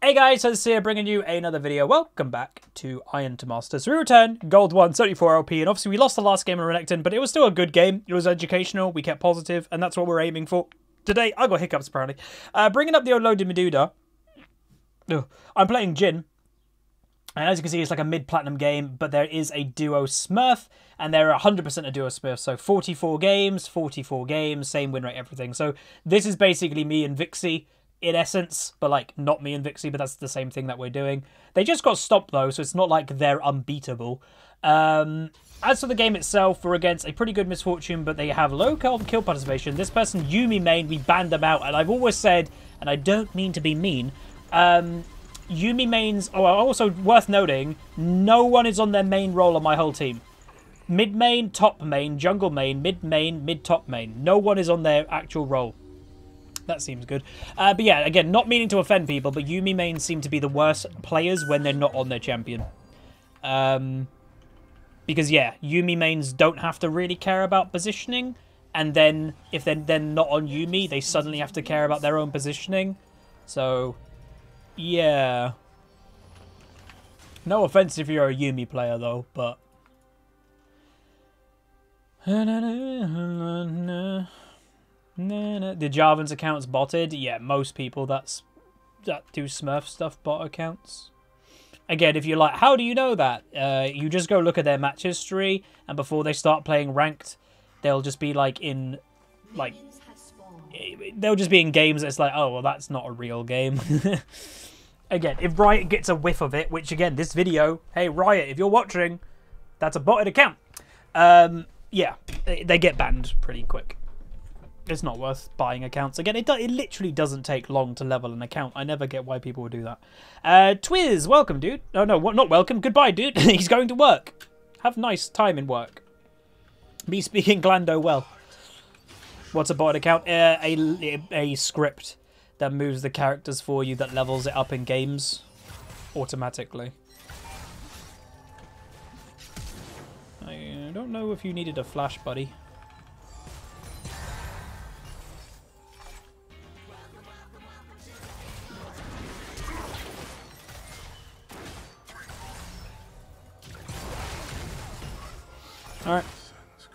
Hey guys, this here bringing you another video. Welcome back to Iron to Master. So we return, Gold 1, 74 LP, and obviously we lost the last game in Renekton, but it was still a good game. It was educational, we kept positive, and that's what we're aiming for. Today, I got hiccups apparently. Uh, bringing up the old Medusa. Ugh. I'm playing Jhin, And as you can see, it's like a mid-platinum game, but there is a duo Smurf, and they're 100% a duo Smurf. So 44 games, 44 games, same win rate, everything. So this is basically me and Vixie in essence, but like not me and Vixie, but that's the same thing that we're doing. They just got stopped though, so it's not like they're unbeatable. Um, as for the game itself, we're against a pretty good Miss Fortune, but they have low kill participation. This person, Yuumi main, we banned them out, and I've always said, and I don't mean to be mean, um, Yuumi mains, oh, also worth noting, no one is on their main role on my whole team. Mid main, top main, jungle main, mid main, mid top main. No one is on their actual role. That seems good. Uh, but yeah, again, not meaning to offend people, but Yuumi mains seem to be the worst players when they're not on their champion. Um, because yeah, Yuumi mains don't have to really care about positioning, and then if they're then not on Yuumi, they suddenly have to care about their own positioning. So yeah. No offense if you're a Yuumi player though, but the Jarvan's accounts botted? Yeah, most people that's that do Smurf stuff bot accounts. Again, if you're like, how do you know that? Uh, you just go look at their match history, and before they start playing ranked, they'll just be like in, like, they'll just be in games that's like, oh, well, that's not a real game. again, if Riot gets a whiff of it, which again, this video, hey Riot, if you're watching, that's a botted account. Um, yeah, they get banned pretty quick it's not worth buying accounts. Again, it, do, it literally doesn't take long to level an account. I never get why people would do that. Uh, Twiz, welcome, dude. Oh, no, not welcome. Goodbye, dude. He's going to work. Have nice time in work. Me speaking Glando well. What's a bot account? Uh, a, a script that moves the characters for you that levels it up in games automatically. I don't know if you needed a flash, buddy.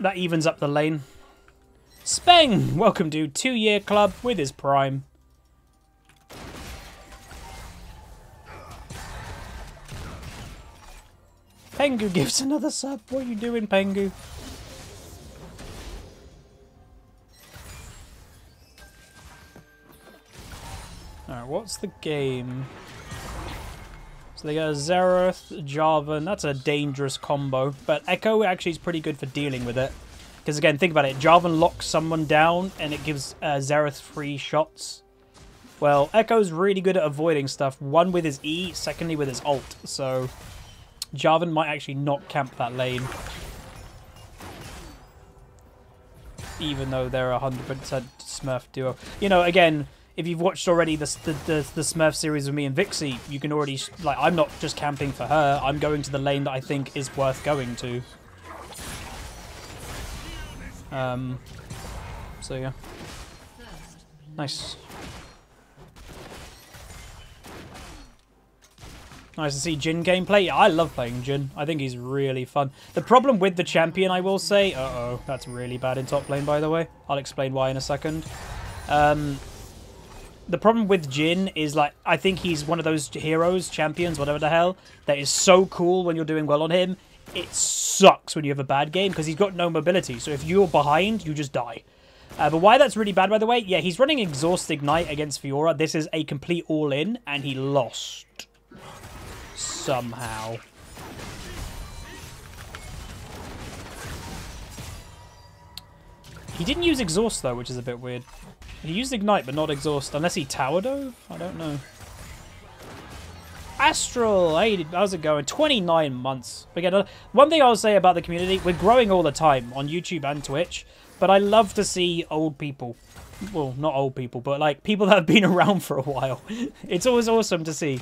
That evens up the lane. Speng! Welcome to two-year club with his prime. Pengu gives another sub. What are you doing, Pengu? Alright, what's the game? So they got Xerath, Jarvan. That's a dangerous combo. But Ekko actually is pretty good for dealing with it. Because again, think about it. Jarvan locks someone down and it gives uh, Xerath free shots. Well, Ekko's really good at avoiding stuff. One with his E, secondly with his ult. So Jarvan might actually not camp that lane. Even though they're a 100% Smurf duo. You know, again, if you've watched already the, the, the, the, Smurf series with me and Vixie, you can already, like, I'm not just camping for her, I'm going to the lane that I think is worth going to. Um, so yeah. Nice. Nice to see Jhin gameplay. I love playing Jhin. I think he's really fun. The problem with the champion, I will say... Uh-oh, that's really bad in top lane, by the way. I'll explain why in a second. Um, the problem with Jhin is like I think he's one of those heroes, champions, whatever the hell, that is so cool when you're doing well on him. It sucks when you have a bad game because he's got no mobility. So if you're behind, you just die. Uh, but why that's really bad, by the way, yeah, he's running Exhaust Ignite against Fiora. This is a complete all-in, and he lost. Somehow. He didn't use Exhaust, though, which is a bit weird. He used Ignite, but not Exhaust. Unless he Tower Dove? I don't know. Astral, hey, how's it going? 29 months. Again, uh, one thing I'll say about the community, we're growing all the time on YouTube and Twitch, but I love to see old people. Well, not old people, but like people that have been around for a while. It's always awesome to see.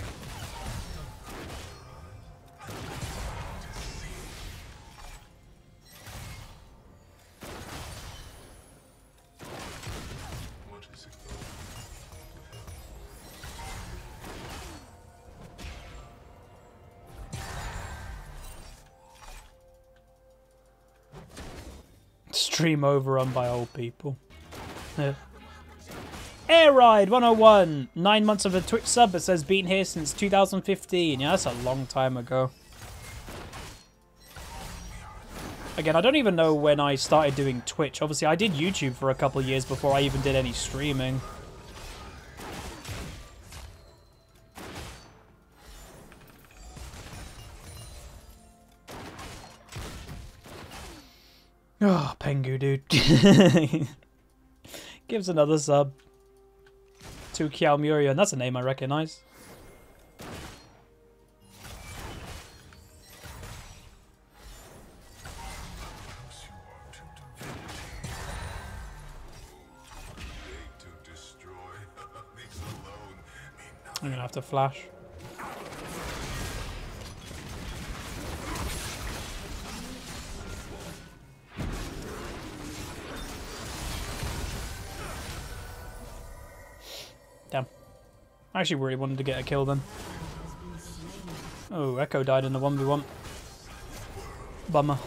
Stream overrun by old people. Air Ride 101. Nine months of a Twitch sub. It says been here since 2015. Yeah, that's a long time ago. Again, I don't even know when I started doing Twitch. Obviously, I did YouTube for a couple years before I even did any streaming. Oh, Pengu, dude. Gives another sub to Kiao Muriel, and that's a name I recognize. I'm gonna have to flash. I actually really wanted to get a kill then. Oh, Ekko died in the 1v1. Bummer.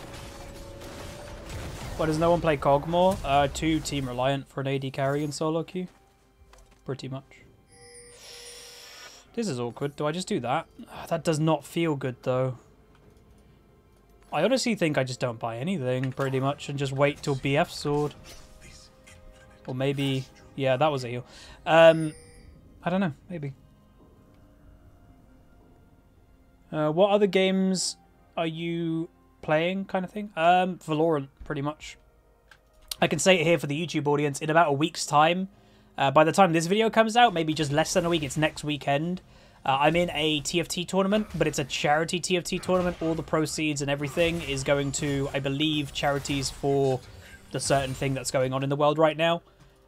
Why does no one play Kog'Maw? Uh, too Team Reliant for an AD carry in solo queue. Pretty much. This is awkward. Do I just do that? That does not feel good, though. I honestly think I just don't buy anything, pretty much, and just wait till BF Sword. Or maybe... Yeah, that was a heal. Um, I don't know. Maybe. Uh, what other games are you playing, kind of thing? Um, Valorant, pretty much. I can say it here for the YouTube audience. In about a week's time, uh, by the time this video comes out, maybe just less than a week, it's next weekend. Uh, I'm in a TFT tournament, but it's a charity TFT tournament. All the proceeds and everything is going to, I believe, charities for the certain thing that's going on in the world right now.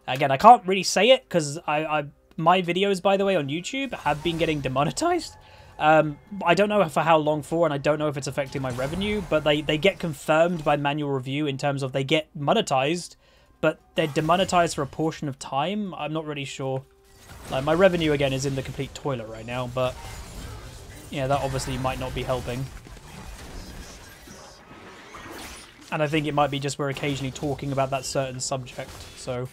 Again, I can't really say it because I, I, my videos, by the way, on YouTube have been getting demonetized. Um, I don't know for how long for, and I don't know if it's affecting my revenue, but they, they get confirmed by manual review in terms of they get monetized, but they're demonetized for a portion of time. I'm not really sure. Like, my revenue, again, is in the complete toilet right now, but yeah, that obviously might not be helping. And I think it might be just we're occasionally talking about that certain subject, so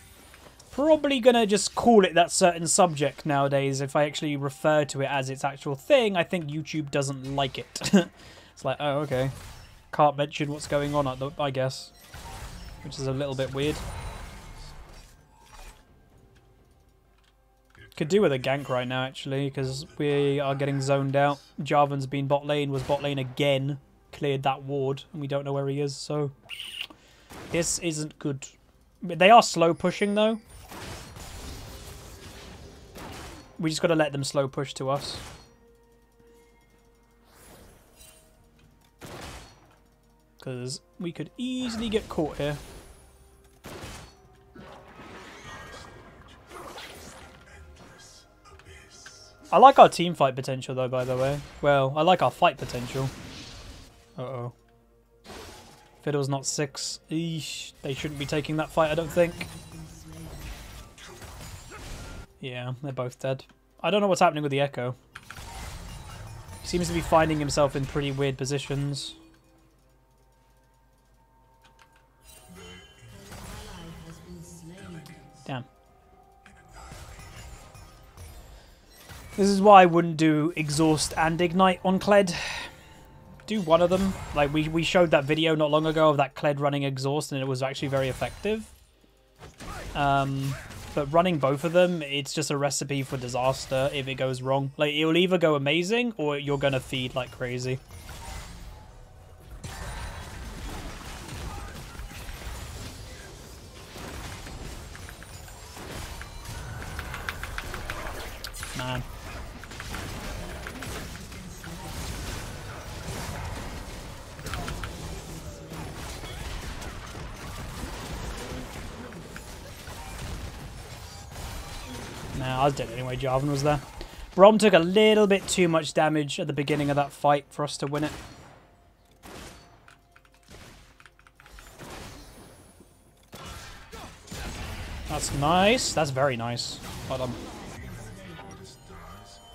probably gonna just call it that certain subject nowadays. If I actually refer to it as its actual thing, I think YouTube doesn't like it. it's like, oh, okay. Can't mention what's going on, I guess. Which is a little bit weird. Could do with a gank right now, actually, because we are getting zoned out. Jarvan's been bot lane, was bot lane again. Cleared that ward, and we don't know where he is, so... This isn't good. They are slow pushing, though. We just got to let them slow push to us. Because we could easily get caught here. I like our team fight potential though, by the way. Well, I like our fight potential. Uh-oh. Fiddle's not six. Eesh. They shouldn't be taking that fight, I don't think. Yeah, they're both dead. I don't know what's happening with the Ekko. He seems to be finding himself in pretty weird positions. Damn. This is why I wouldn't do Exhaust and Ignite on Kled. Do one of them. Like, we, we showed that video not long ago of that Kled running Exhaust, and it was actually very effective. Um, but running both of them, it's just a recipe for disaster if it goes wrong. Like, it will either go amazing, or you're gonna feed like crazy. Man. Was dead anyway. Jarvan was there. Braum took a little bit too much damage at the beginning of that fight for us to win it. That's nice. That's very nice. Well done.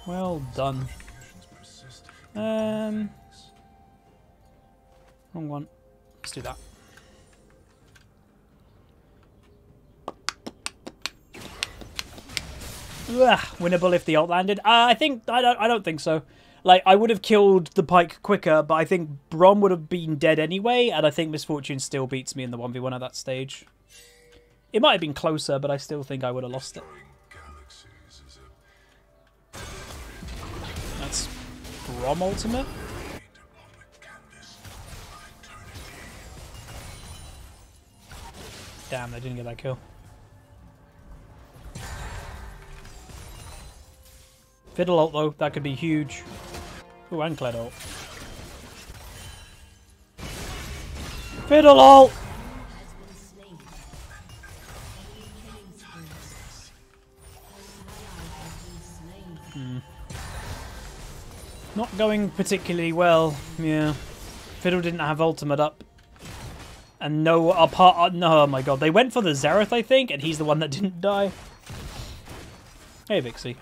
Well done. Um, wrong one. Let's do that. Ugh, winnable if the ult landed. Uh, I think I don't. I don't think so. Like I would have killed the Pyke quicker, but I think Braum would have been dead anyway, and I think Miss Fortune still beats me in the one v one at that stage. It might have been closer, but I still think I would have lost it. That's Braum ultimate. Damn, I didn't get that kill. Fiddle ult though, that could be huge. Ooh, and Kled ult. Fiddle ult! Hmm. Not going particularly well, yeah. Fiddle didn't have ultimate up. And no, apart, uh, no, oh my god. They went for the Xerath, I think, and he's the one that didn't die. Hey, Vixie.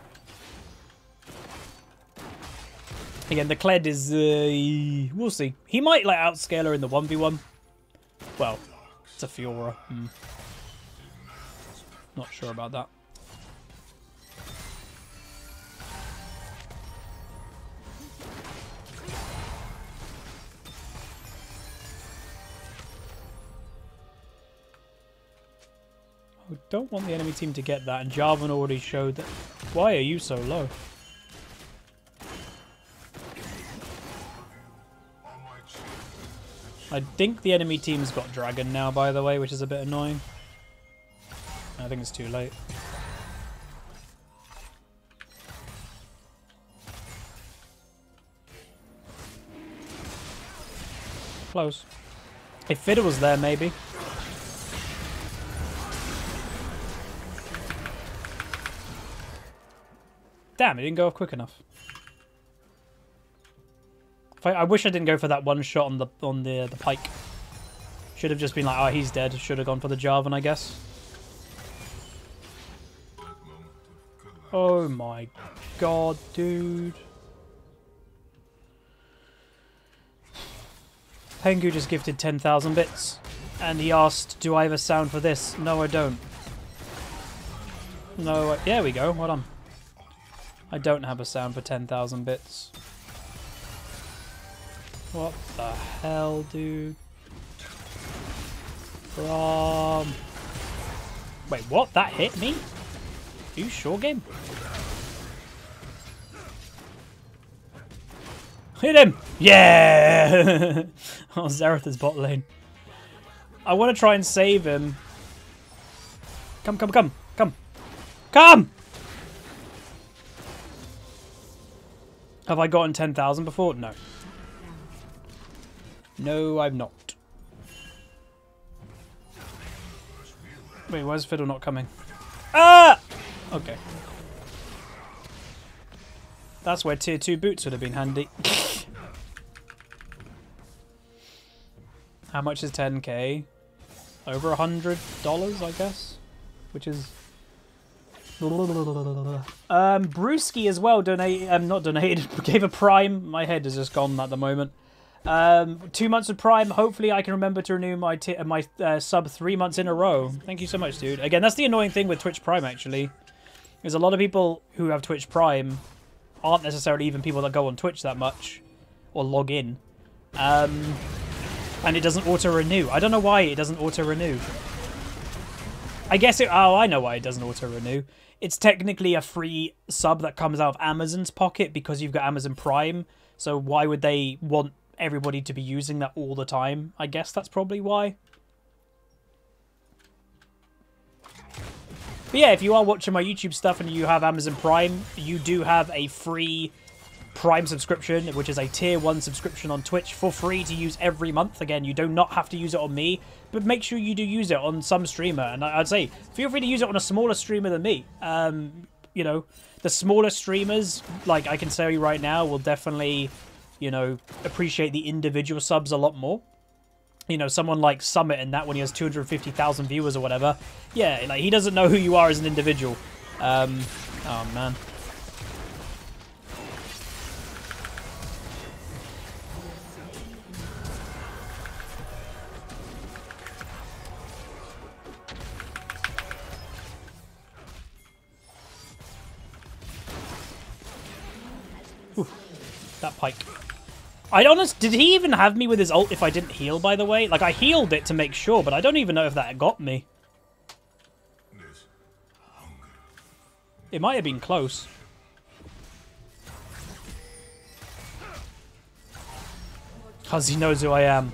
Again, the Kled is, uh, we'll see. He might, like, outscale her in the 1v1. Well, it's a Fiora. Hmm. Not sure about that. I don't want the enemy team to get that, and Jarvan already showed that. Why are you so low? I think the enemy team's got Dragon now, by the way, which is a bit annoying. I think it's too late. Close. If Fiddle was there, maybe. Damn, it didn't go off quick enough. I, I, wish I didn't go for that one shot on the on the the Pyke. Should have just been like, oh, he's dead. Should have gone for the Jarvan, I guess. Oh my god, dude. Pengu just gifted 10,000 bits. And he asked, do I have a sound for this? No, I don't. No, I, there we go. Hold on. I don't have a sound for 10,000 bits. What the hell, dude? From... Wait, what? That hit me? Are you sure, game? Hit him! Yeah! oh, Xerath is bot lane. I want to try and save him. Come, come, come, come. Come! Have I gotten 10,000 before? No. No, I'm not. Wait, why is Fiddle not coming? Ah! Okay. That's where tier 2 boots would have been handy. How much is 10k? Over a hundred dollars, I guess? Which is um, Brewski as well donated, um, not donated, gave a prime. My head is just gone at the moment. Um, two months of Prime. Hopefully, I can remember to renew my my uh, sub three months in a row. Thank you so much, dude. Again, that's the annoying thing with Twitch Prime. Actually, there's a lot of people who have Twitch Prime aren't necessarily even people that go on Twitch that much or log in, um, and it doesn't auto renew. I don't know why it doesn't auto renew. I guess it. Oh, I know why it doesn't auto renew it's technically a free sub that comes out of Amazon's pocket because you've got Amazon Prime. So why would they want everybody to be using that all the time? I guess that's probably why. But yeah, if you are watching my YouTube stuff and you have Amazon Prime, you do have a free Prime subscription, which is a tier 1 subscription on Twitch for free to use every month. Again, you do not have to use it on me, but make sure you do use it on some streamer. And I'd say, feel free to use it on a smaller streamer than me. Um, you know, the smaller streamers, like I can tell you right now, will definitely, you know, appreciate the individual subs a lot more. You know, someone like Summit and that when he has 250,000 viewers or whatever. Yeah, like he doesn't know who you are as an individual. Um, oh, man. Ooh, that Pyke. I honest, did he even have me with his ult if I didn't heal, by the way? Like, I healed it to make sure, but I don't even know if that got me. It might have been close. Because he knows who I am.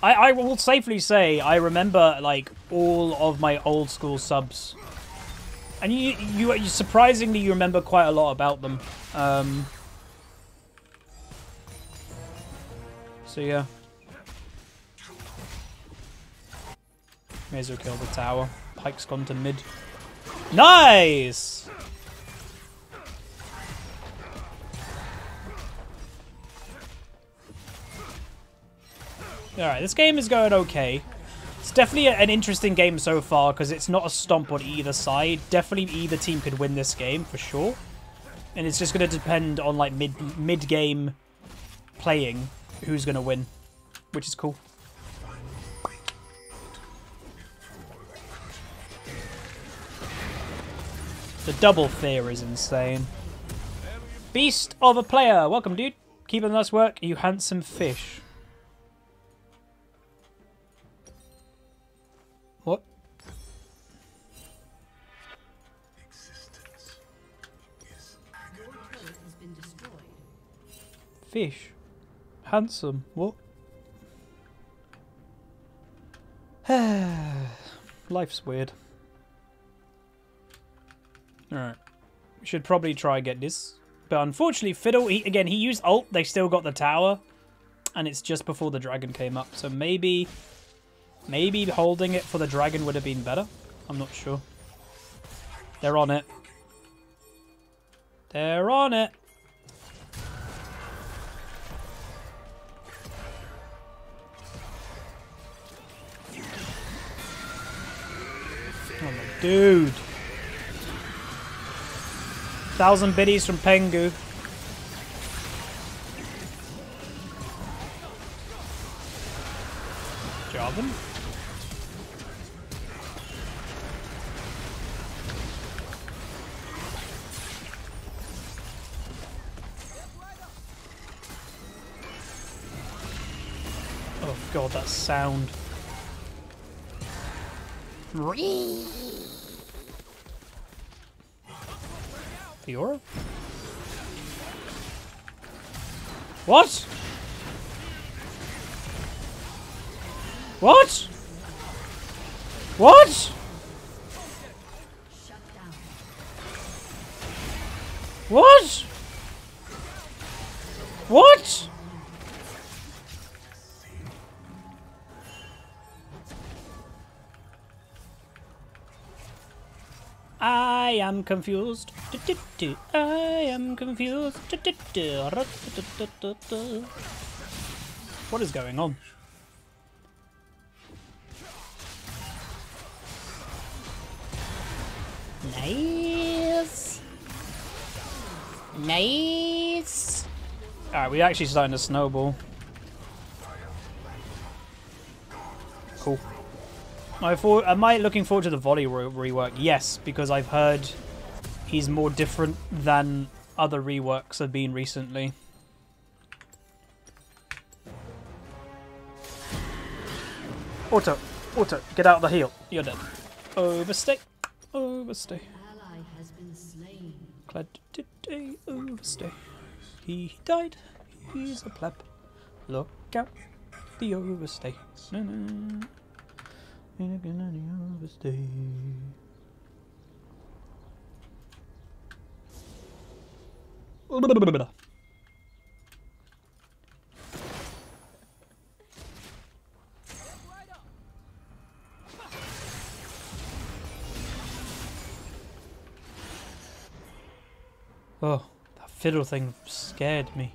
I, I will safely say I remember, like, all of my old school subs. And you, you, you surprisingly, you remember quite a lot about them. Um, so, yeah. May as well kill the tower. Pyke's gone to mid. Nice! Alright, this game is going okay. It's definitely an interesting game so far because it's not a stomp on either side. Definitely either team could win this game for sure. And it's just going to depend on like mid mid game playing who's going to win, which is cool. The double fear is insane. Beast of a player. Welcome, dude. Keep up the nice work, you handsome fish. What? Fish. Handsome. What? Life's weird. Alright. Should probably try get this. But unfortunately, Fiddle, he, again, he used ult. They still got the tower. And it's just before the dragon came up. So maybe Maybe holding it for the dragon would have been better. I'm not sure. They're on it. They're on it. Dude. Thousand biddies from Pengu. Jarvan? Oh god, that sound. Fiora? What? What? What? What? What? I am confused. I am confused. What is going on? Nice. Nice. Alright, we're actually starting to snowball. Cool. I thought, am I looking forward to the volley re rework? Yes, because I've heard he's more different than other reworks have been recently. Auto, auto, get out of the heel. You're dead. Overstay, overstay. Glad today overstay. He died. He's a pleb. Look out, the overstay. No, no. Overstay. Oh, that fiddle thing scared me.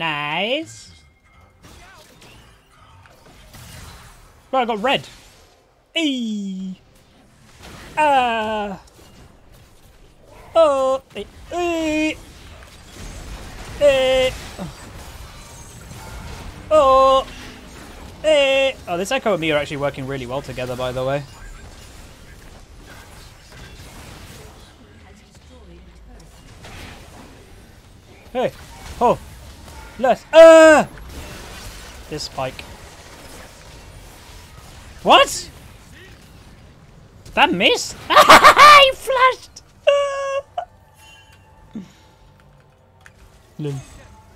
Nice. Right, I got red. Eee. Ah. Oh. Eh. Eh. Eh. Oh. Eh. Oh, this Ekko and me are actually working really well together, by the way. Less. Ah. This spike. What? That missed? he flashed!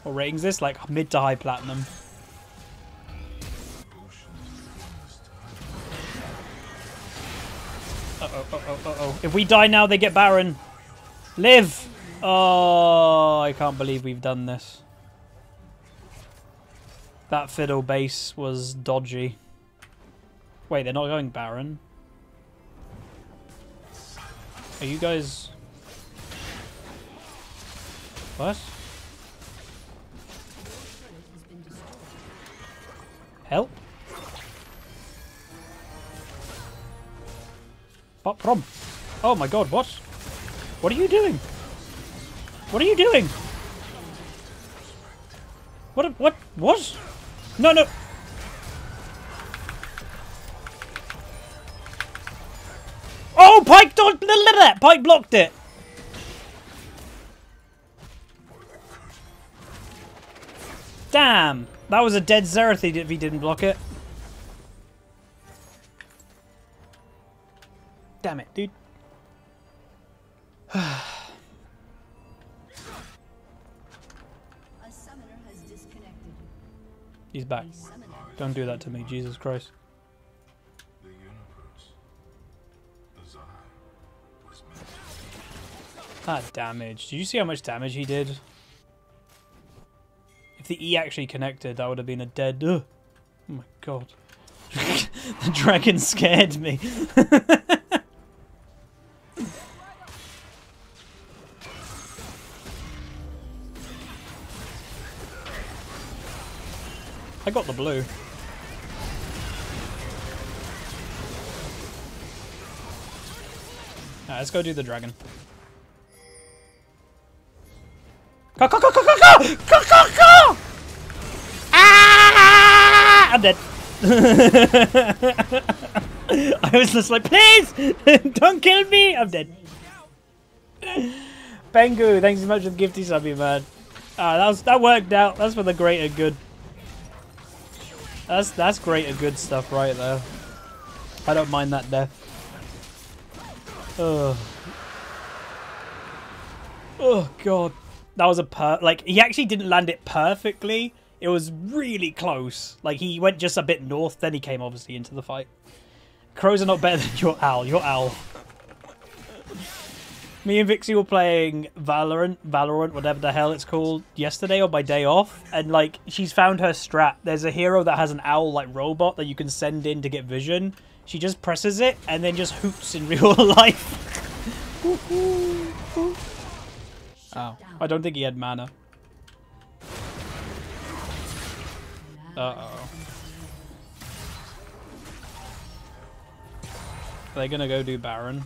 what rating's this? Like mid to high platinum. Uh oh, uh oh, uh oh. If we die now, they get Baron. Live! Oh, I can't believe we've done this. That fiddle base was dodgy. Wait, they're not going Baron? Are you guys... What? Help? What from? Oh my god, what? What are you doing? What are you doing? What? What? What? No, no. Oh, Pyke don't that. Pyke blocked it. Damn. That was a dead Xerath if he didn't block it. Damn it, dude. He's back. Don't do that to me, Jesus Christ. That damage. Did you see how much damage he did? If the E actually connected, that would have been a dead... Ugh. Oh my god. the dragon scared me. I got the blue. Let's go do the dragon. Go, go, go, go, go, go! Go, go, go! Ah! I'm dead. I was just like, please! Don't kill me! I'm dead. Pengu, thanks so much for the gifty subby, man. Ah, that was that worked out. That's for the greater good. That's that's great and good stuff right there. I don't mind that death. Oh. Oh god. That was a per like he actually didn't land it perfectly. It was really close. Like he went just a bit north, then he came obviously into the fight. Crows are not better than your owl. Your owl. Me and Vixie were playing Valorant, Valorant, whatever the hell it's called, yesterday on my day off, and like she's found her strat. There's a hero that has an owl like robot that you can send in to get vision. She just presses it and then just hoops in real life. oh, I don't think he had mana. Uh oh. Are they gonna go do Baron?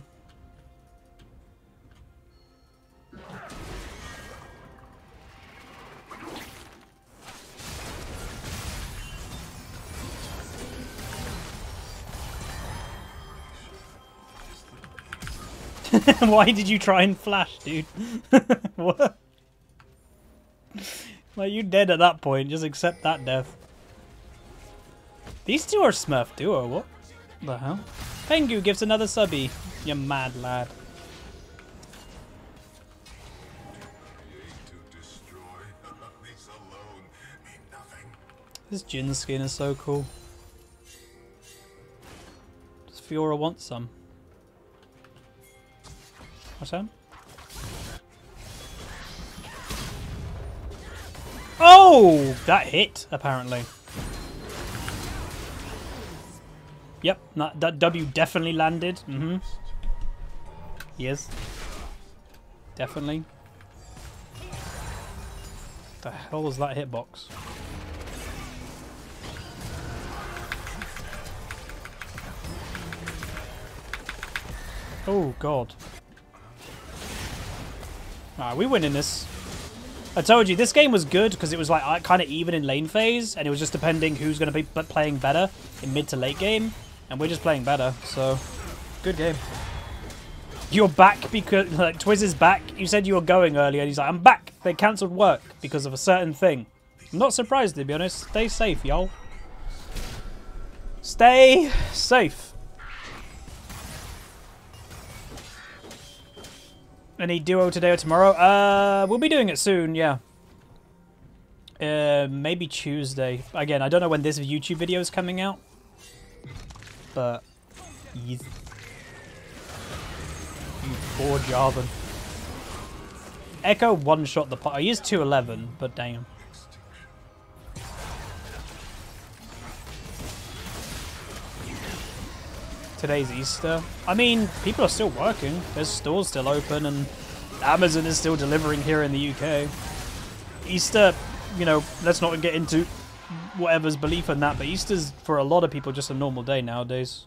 Why did you try and flash, dude? what? Like, you dead at that point. Just accept that death. These two are Smurf duo. What the hell? Pengu gives another subby. You mad lad. This Jhin skin is so cool. Does Fiora want some? What's that? Oh! That hit, apparently. Yep, that, that W definitely landed. Mm-hmm. Yes. Definitely. The hell was that hitbox? Oh, God. Alright, we winning this. I told you, this game was good because it was like kind of even in lane phase, and it was just depending who's going to be playing better in mid to late game, and we're just playing better, so good game. You're back because, like, Twiz is back. You said you were going earlier, and he's like, I'm back. They cancelled work because of a certain thing. I'm not surprised, to be honest. Stay safe, y'all. Stay safe. Any duo today or tomorrow? Uh, we'll be doing it soon, yeah. Uh, maybe Tuesday. Again, I don't know when this YouTube video is coming out. But, you poor Jarvan. Ekko one-shot the pot. He is 211, but damn. Today's Easter. I mean, people are still working. There's stores still open and Amazon is still delivering here in the UK. Easter, you know, let's not get into whatever's belief in that, but Easter's for a lot of people just a normal day nowadays.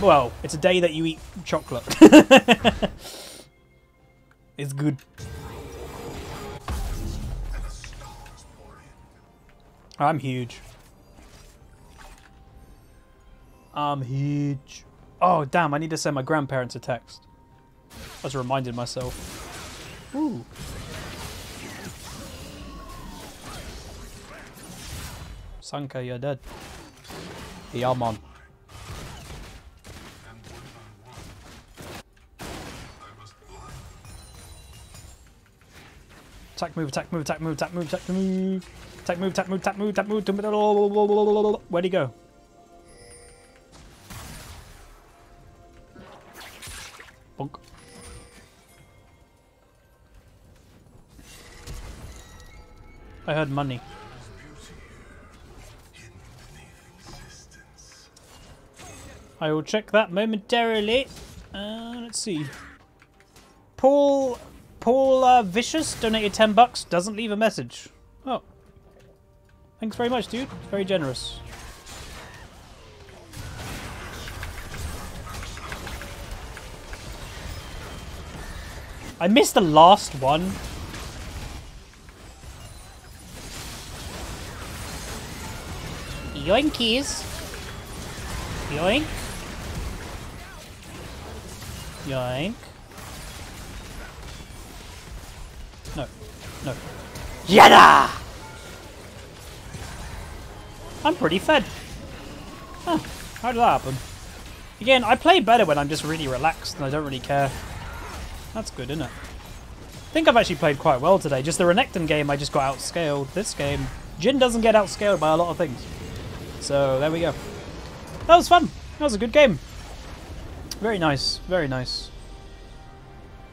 Well, it's a day that you eat chocolate. it's good. I'm huge. I'm huge. Oh, damn, I need to send my grandparents a text. I was reminding myself. Ooh. Sanka, you're dead. Yeah, man. Attack move, attack move, attack move, attack move, attack move. Attack move, attack move, attack move, attack move. Where'd he go? Bonk. I heard money. I will check that momentarily. Uh, let's see. Paul Paul uh, Vicious donated 10 bucks. Doesn't leave a message. Oh. Thanks very much, dude. Very generous. I missed the last one. Yoinkies. Yoink. Yoink. No. No. Yada! I'm pretty fed. Huh. How did that happen? Again, I play better when I'm just really relaxed and I don't really care. That's good, isn't it? I think I've actually played quite well today. Just the Renekton game, I just got outscaled. This game, Jhin doesn't get outscaled by a lot of things. So, there we go. That was fun. That was a good game. Very nice. Very nice.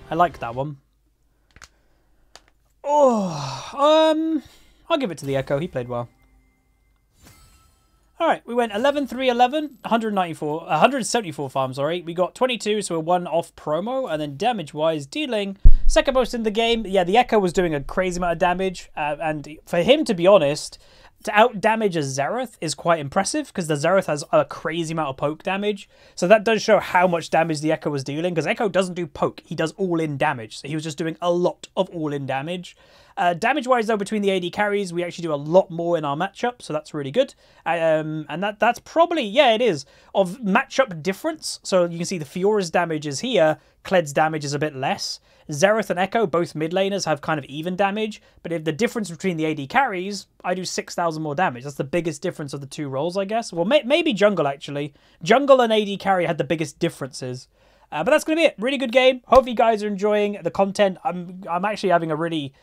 I like that one. Oh, um, I'll give it to the Ekko. He played well. All right, we went 11, 3, 11, 194, 174 farms, sorry. We got 22, so a one off promo, and then damage-wise, dealing second most in the game. Yeah, the Ekko was doing a crazy amount of damage, uh, and for him, to be honest, to out damage a Xerath is quite impressive because the Xerath has a crazy amount of poke damage. So that does show how much damage the Ekko was dealing because Ekko doesn't do poke, he does all in damage. So he was just doing a lot of all in damage. Uh, Damage-wise, though, between the AD carries, we actually do a lot more in our matchup, so that's really good. Um, and that that's probably, yeah, it is, of matchup difference. So you can see the Fiora's damage is here, Kled's damage is a bit less. Xerath and Ekko, both mid laners, have kind of even damage, but if the difference between the AD carries, I do 6,000 more damage. That's the biggest difference of the two roles, I guess. Well, may maybe Jungle, actually. Jungle and AD carry had the biggest differences. Uh, but that's going to be it. Really good game. Hope you guys are enjoying the content. I'm I'm actually having a really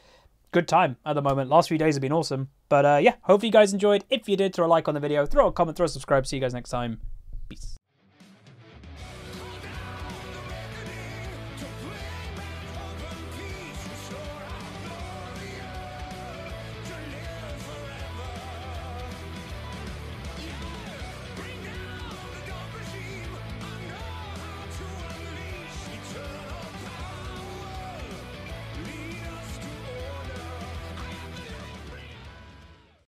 good time at the moment. Last few days have been awesome. But uh, yeah, hopefully you guys enjoyed. If you did, throw a like on the video, throw a comment, throw a subscribe. See you guys next time. Peace.